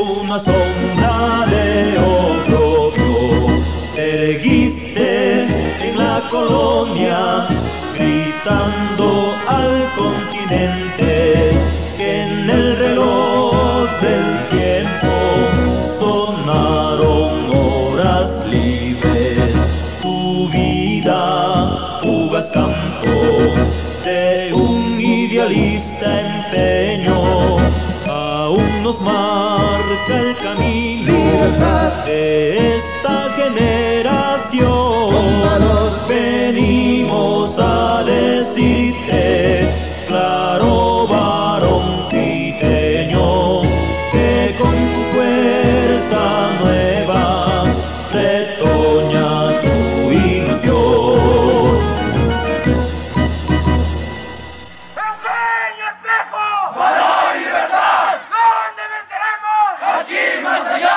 una sombra de otoño. Te en la colonia gritando al continente que en el reloj del tiempo sonaron horas libres. Tu vida, fugaz campo de un idealista empeño, aún nos marca el camino de esta generación よ。